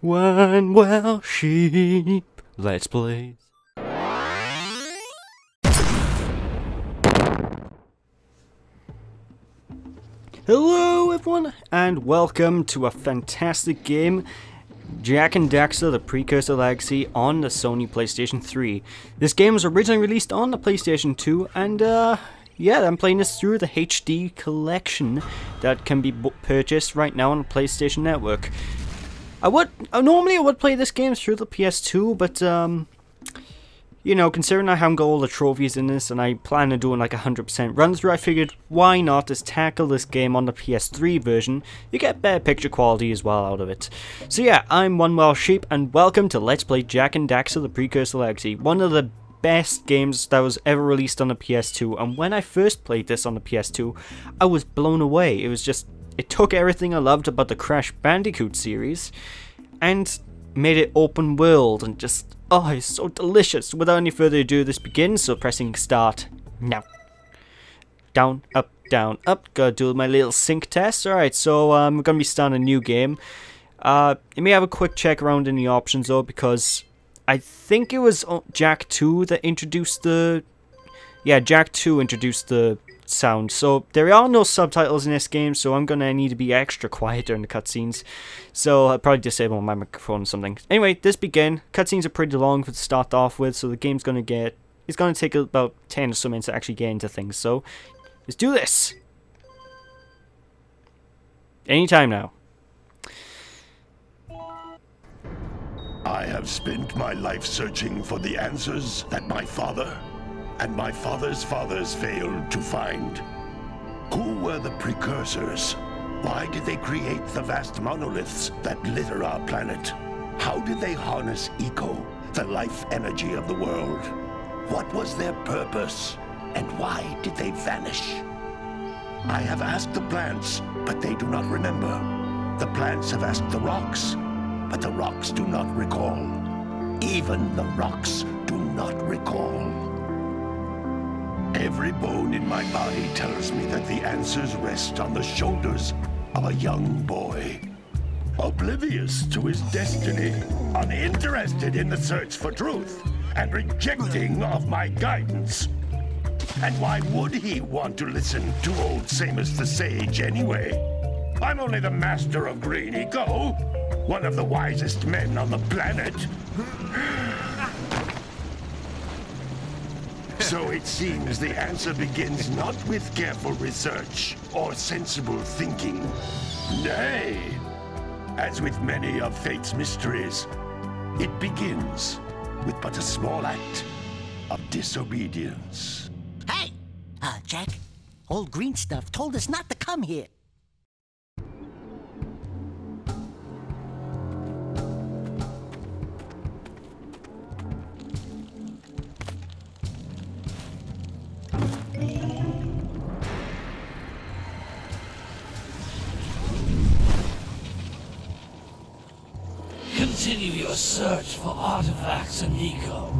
One Welsh Sheep. Let's play. Hello everyone and welcome to a fantastic game Jak and Daxter the Precursor Legacy on the Sony PlayStation 3. This game was originally released on the PlayStation 2 and uh yeah, I'm playing this through the HD collection that can be purchased right now on the PlayStation Network. I would uh, normally I would play this game through the PS2, but um, you know, considering I haven't got all the trophies in this and I plan on doing like a 100% run through, I figured why not just tackle this game on the PS3 version. You get better picture quality as well out of it. So yeah, I'm One Welsh Sheep and welcome to Let's Play Jak and Daxter the Precursor Legacy, one of the best games that was ever released on the PS2 and when I first played this on the PS2 I was blown away. It was just it took everything I loved about the Crash Bandicoot series and made it open world and just, oh, it's so delicious. Without any further ado, this begins, so pressing start now. Down, up, down, up. Gotta do my little sync test. Alright, so um, we're gonna be starting a new game. Uh, let me have a quick check around in the options though, because I think it was Jak 2 that introduced the... Yeah, Jak 2 introduced the sound. So there are no subtitles in this game, so I'm gonna need to be extra quiet during the cutscenes. So I'll probably disable my microphone or something. Anyway, this begin. Cutscenes are pretty long to start off with, so the game's gonna get it's gonna take about 10 or so minutes to actually get into things. So let's do this. Anytime now. I have spent my life searching for the answers that my father and my father's fathers failed to find. Who were the precursors? Why did they create the vast monoliths that litter our planet? How did they harness eco, the life energy of the world? What was their purpose? And why did they vanish? I have asked the plants, but they do not remember. The plants have asked the rocks, but the rocks do not recall. Even the rocks do not recall. Every bone in my body tells me that the answers rest on the shoulders of a young boy. Oblivious to his destiny, uninterested in the search for truth, and rejecting of my guidance. And why would he want to listen to old Samos the Sage anyway? I'm only the master of Green Eco, one of the wisest men on the planet. So it seems the answer begins not with careful research or sensible thinking. Nay, as with many of fate's mysteries, it begins with but a small act of disobedience. Hey! Uh, Jak, old green stuff told us not to come here. Continue your search for artifacts in Eco.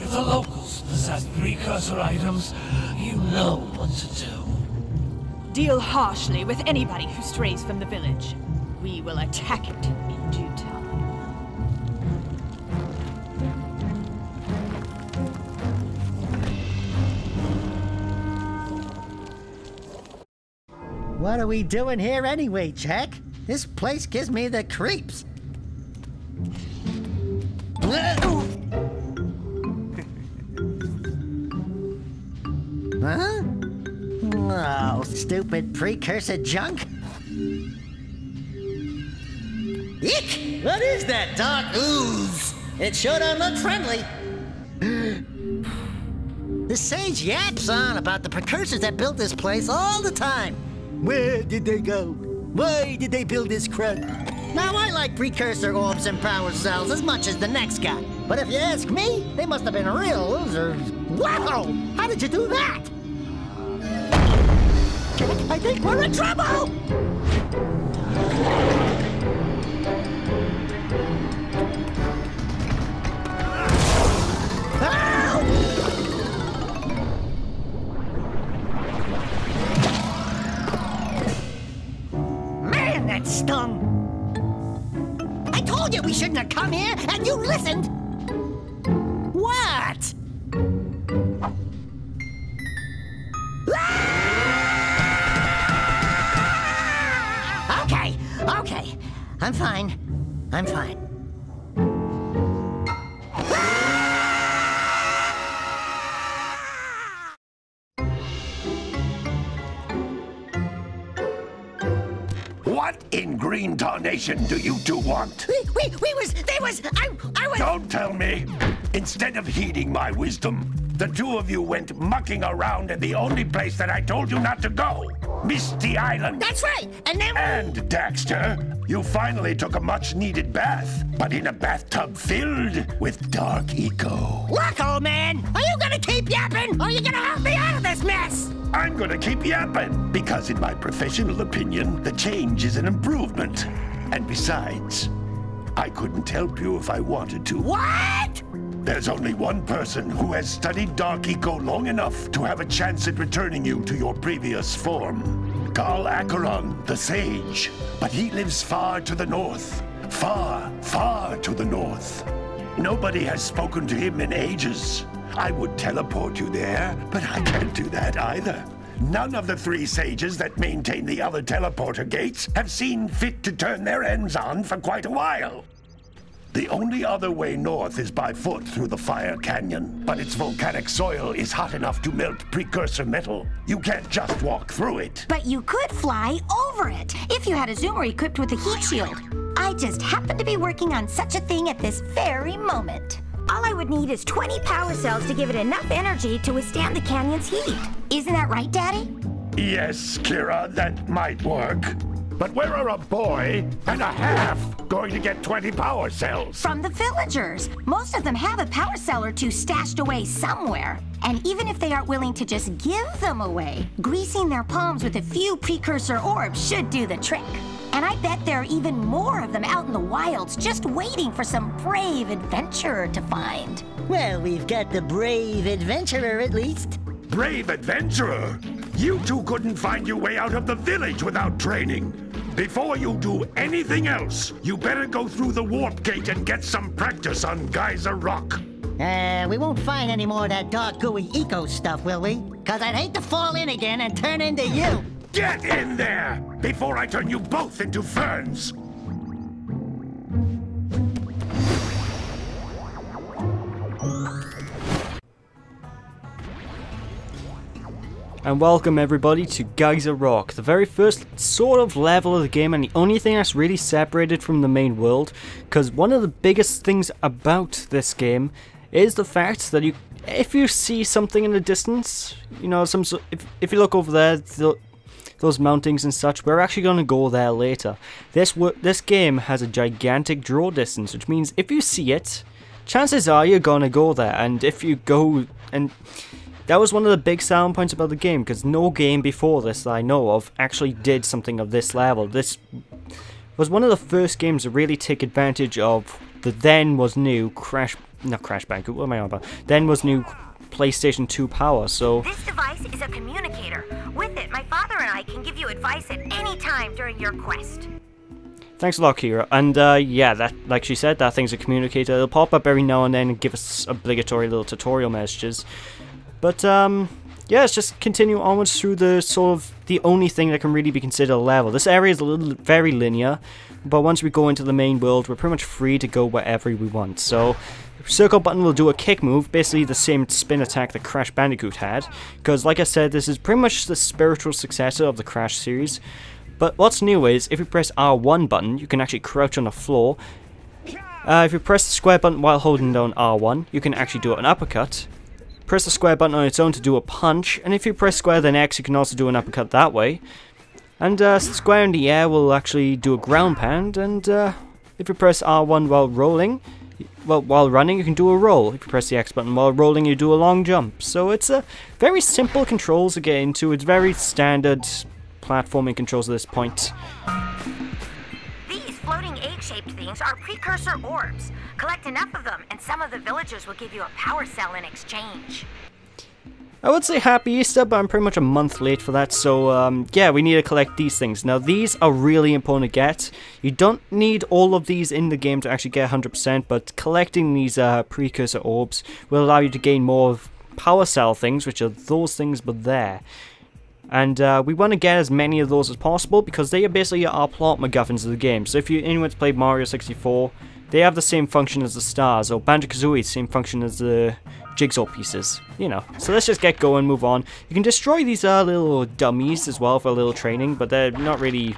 If the locals possess precursor items, you know what to do. Deal harshly with anybody who strays from the village. We will attack it in due time. What are we doing here anyway, Jak? This place gives me the creeps. Stupid precursor junk. Eek! What is that dark ooze? It sure don't look friendly. the sage yaps on about the precursors that built this place all the time. Where did they go? Why did they build this crap? Now, I like precursor orbs and power cells as much as the next guy. But if you ask me, they must have been real losers. Wow! How did you do that? I think we're in trouble! What in green tarnation do you two want? We, we, we was, they was, I, I was. Don't tell me. Instead of heeding my wisdom, the two of you went mucking around in the only place that I told you not to go. Misty Island. That's right. And then. And Daxter, you finally took a much needed bath, but in a bathtub filled with dark eco. Look, old man, are you gonna keep yapping, or are you gonna I'm gonna keep yapping, because in my professional opinion, the change is an improvement. And besides, I couldn't help you if I wanted to. What? There's only one person who has studied Dark Eco long enough to have a chance at returning you to your previous form. Gol Acheron, the Sage. But he lives far to the north. Far, far to the north. Nobody has spoken to him in ages. I would teleport you there, but I can't do that either. None of the three sages that maintain the other teleporter gates have seen fit to turn their ends on for quite a while. The only other way north is by foot through the Fire Canyon, but its volcanic soil is hot enough to melt precursor metal. You can't just walk through it. But you could fly over it if you had a zoomer equipped with a heat shield. I just happen to be working on such a thing at this very moment. All I would need is 20 power cells to give it enough energy to withstand the canyon's heat. Isn't that right, Daddy? Yes, Keira, that might work. But where are a boy and a half going to get 20 power cells? From the villagers. Most of them have a power cell or two stashed away somewhere. And even if they aren't willing to just give them away, greasing their palms with a few precursor orbs should do the trick. And I bet there are even more of them out in the wilds just waiting for some brave adventurer to find. Well, we've got the brave adventurer at least. Brave adventurer! You two couldn't find your way out of the village without training. Before you do anything else, you better go through the warp gate and get some practice on Geyser Rock. Uh, we won't find any more of that dark gooey eco stuff, will we? Cause I'd hate to fall in again and turn into you. Get in there before I turn you both into ferns. And welcome everybody to Geyser Rock, the very first sort of level of the game and the only thing that's really separated from the main world, because one of the biggest things about this game is the fact that you, if you see something in the distance, you know, some if, if you look over there, the, those mountings and such, we're actually going to go there later. This this game has a gigantic draw distance, which means if you see it, chances are you're going to go there, and if you go and that was one of the big selling points about the game because no game before this that I know of actually did something of this level. This was one of the first games to really take advantage of the then was new Crash, not Crash Bandicoot, what am I on about? Then was new PlayStation 2 power, so This device is a communicator. I can give you advice at any time during your quest. thanks a lot Keira. And uh, yeah, that like she said, that thing's a communicator. It'll pop up every now and then and give us obligatory little tutorial messages. But um, yeah, let's just continue onwards through the sort of the only thing that can really be considered a level. This area is a little very linear, but once we go into the main world, we're pretty much free to go wherever we want. So, circle button will do a kick move, basically the same spin attack that Crash Bandicoot had, because like I said, this is pretty much the spiritual successor of the Crash series. But what's new is, if you press R1 button, you can actually crouch on the floor. Uh, if you press the square button while holding down R1, you can actually do an uppercut. Press the square button on its own to do a punch, and if you press square then X, you can also do an uppercut that way. And uh, square in the air will actually do a ground pound, and uh, if you press R1 while rolling, well, while running, you can do a roll. If you press the X button while rolling, you do a long jump. So it's a very simple controls to get into. It's very standard platforming controls at this point. These floating egg-shaped things are precursor orbs. Collect enough of them, and some of the villagers will give you a power cell in exchange. I would say happy Easter, but I'm pretty much a month late for that, so um, yeah, we need to collect these things. Now, these are really important to get. You don't need all of these in the game to actually get 100%, but collecting these uh, precursor orbs will allow you to gain more power cell things, which are those things but there. And uh, we want to get as many of those as possible because they are basically our plot MacGuffins of the game. So if you anyone's played Mario 64, they have the same function as the stars, or Banjo-Kazooie, same function as the jigsaw pieces, you know. So let's just get going, move on. You can destroy these uh, little dummies as well for a little training, but they're not really...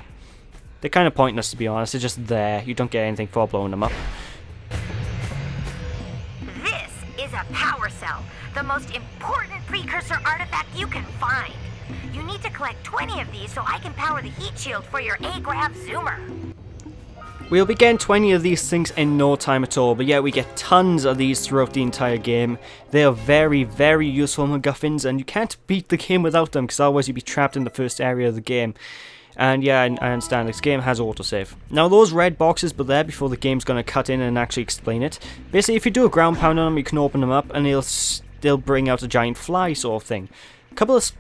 They're kind of pointless to be honest, they're just there. You don't get anything for blowing them up. This is a power cell, the most important precursor artifact you can find. You need to collect 20 of these so I can power the heat shield for your A-Grav Zoomer. We'll be getting 20 of these things in no time at all, but yeah, we get tons of these throughout the entire game. They are very, very useful MacGuffins, and you can't beat the game without them, because otherwise you'd be trapped in the first area of the game. And yeah, I, understand, this game has autosave. Now those red boxes were there before the game's going to cut in and actually explain it. Basically, if you do a ground pound on them, you can open them up, and they'll still bring out a giant fly sort of thing. A couple of...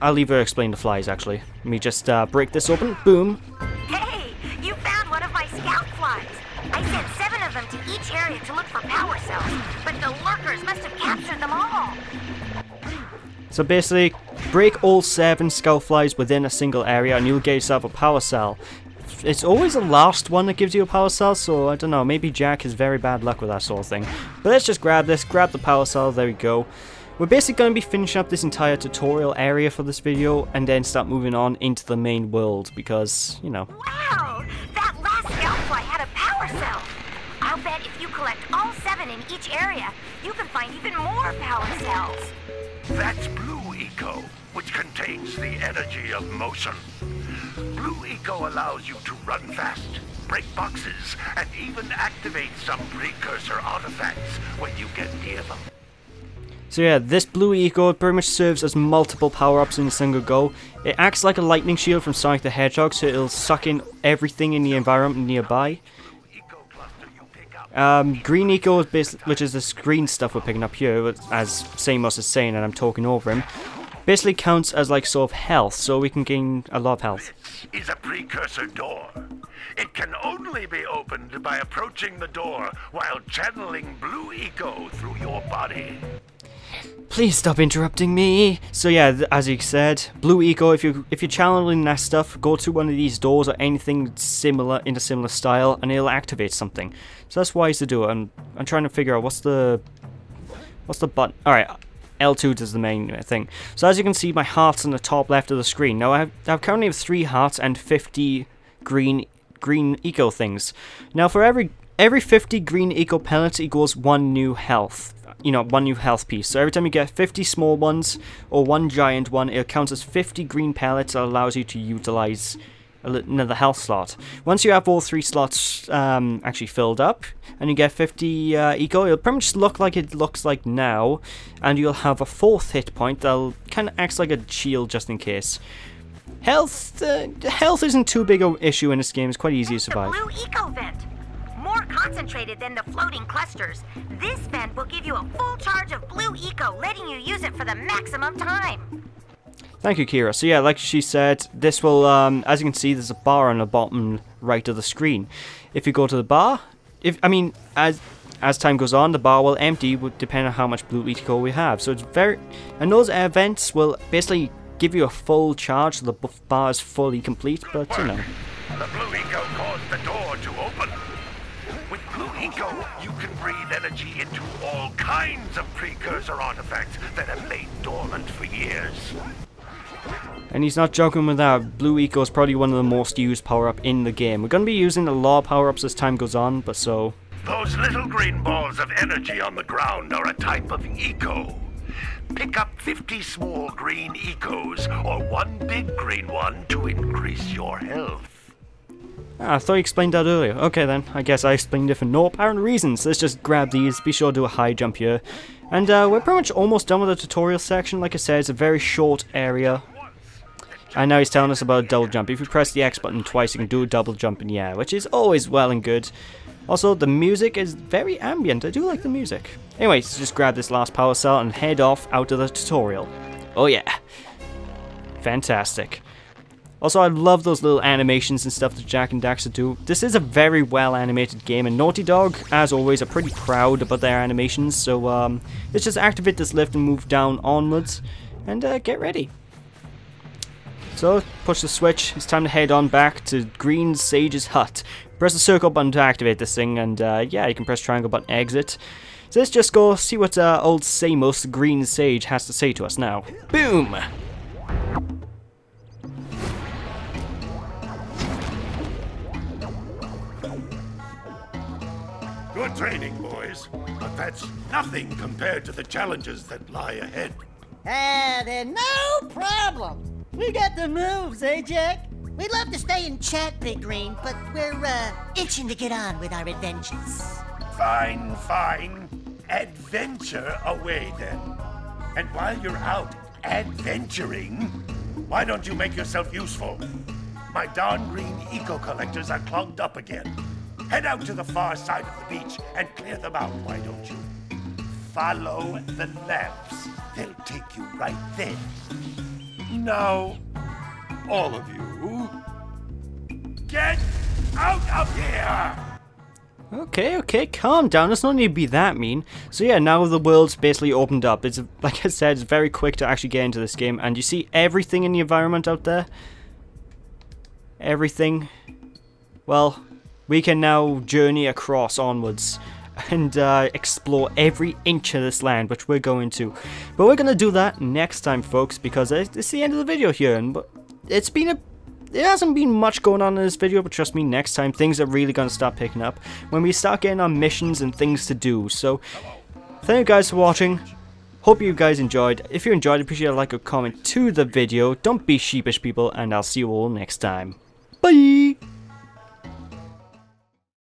I'll leave her explain the flies, actually. Let me just uh, break this open. Boom. Sent seven of them to each area to look for power cells, but the lurkers must have captured them all. So basically, break all seven scout flies within a single area and you'll get yourself a power cell. It's always the last one that gives you a power cell, so I don't know, maybe Jak has very bad luck with that sort of thing. But let's just grab this, grab the power cell, there we go. We're basically going to be finishing up this entire tutorial area for this video and then start moving on into the main world because, you know. Wow, had a power cell. I'll bet if you collect all seven in each area, you can find even more power cells. That's Blue Eco, which contains the energy of motion. Blue Eco allows you to run fast, break boxes, and even activate some precursor artifacts when you get near them. So yeah, this blue eco pretty much serves as multiple power-ups in a single go. It acts like a lightning shield from Sonic the Hedgehog, so it'll suck in everything in the environment nearby. Um, green eco, is which is this green stuff we're picking up here, as Samos is saying and I'm talking over him, basically counts as like sort of health, so we can gain a lot of health. This is a precursor door. It can only be opened by approaching the door while channeling Blue Eco through your body. Please stop interrupting me. So yeah, as you said, Blue Eco. If you if you're channeling that stuff, go to one of these doors or anything similar in a similar style, and it'll activate something. So that's wise to do it. And I'm trying to figure out what's the what's the button. All right. L2 does the main thing. So as you can see, my heart's on the top left of the screen. Now I have, I currently have three hearts and 50 green green eco things. Now for every every 50 green eco pellets equals one new health. You know, one new health piece. So every time you get 50 small ones or one giant one, it counts as 50 green pellets that allows you to utilize another health slot. Once you have all three slots um, actually filled up, and you get 50 uh, eco, it'll pretty much look like it looks like now, and you'll have a fourth hit point that'll kind of acts like a shield just in case. Health, uh, health isn't too big an issue in this game. It's quite easy to survive. blue eco vent. More concentrated than the floating clusters. This vent will give you a full charge of blue eco, letting you use it for the maximum time. Thank you, Keira. So yeah, like she said, this will, um, as you can see, there's a bar on the bottom right of the screen. If you go to the bar, if I mean, as as time goes on, the bar will empty, would depend on how much blue eco we have. So it's very, and those events will basically give you a full charge, so the bu- bar is fully complete. But you know, The Blue Eco caused the door to open. Eco, you can breathe energy into all kinds of precursor artifacts that have lain dormant for years. and he's not joking with that. Blue eco is probably one of the most used power up in the game. We're gonna be using a lot of power ups as time goes on, but so Those little green balls of energy on the ground are a type of eco. Pick up 50 small green ecos or one big green one to increase your health. Ah, I thought you explained that earlier. Okay then, I guess I explained it for no apparent reasons. Let's just grab these, be sure to do a high jump here. And uh, we're pretty much almost done with the tutorial section. Like I said, it's a very short area. And now he's telling us about a double jump. If you press the X button twice, you can do a double jump in the air, which is always well and good. Also, the music is very ambient. I do like the music. Anyways, just grab this last power cell and head off out of the tutorial. Oh yeah. Fantastic. Also, I love those little animations and stuff that Jak and Daxter do. This is a very well animated game, and Naughty Dog, as always, are pretty proud about their animations. So, um, let's just activate this lift and move down onwards, and uh, get ready. So, push the switch. It's time to head on back to Green Sage's hut. Press the circle button to activate this thing, and uh, yeah, you can press triangle button exit. So let's just go see what uh, old Samos Green Sage has to say to us now. Boom! Good training, boys. But that's nothing compared to the challenges that lie ahead. Ah, then no problem. We got the moves, eh, Jak? We'd love to stay and chat, Big Green, but we're, uh, itching to get on with our adventures. Fine, fine. Adventure away then. And while you're out adventuring, why don't you make yourself useful? My darn green eco collectors are clogged up again. Head out to the far side of the beach and clear them out, why don't you? Follow the lamps. They'll take you right there. Now, all of you, get out of here! Okay, okay, calm down. There's not need to be that mean. So yeah, now the world's basically opened up. It's, like I said, it's very quick to actually get into this game. And you see everything in the environment out there? Everything. Well, we can now journey across onwards and uh, explore every inch of this land, which we're going to. But we're going to do that next time, folks, because it's the end of the video here, and it's been a... There hasn't been much going on in this video, but trust me, next time things are really going to start picking up when we start getting our missions and things to do. So, thank you guys for watching. Hope you guys enjoyed. If you enjoyed, appreciate a like or comment to the video. Don't be sheepish, people, and I'll see you all next time. Bye!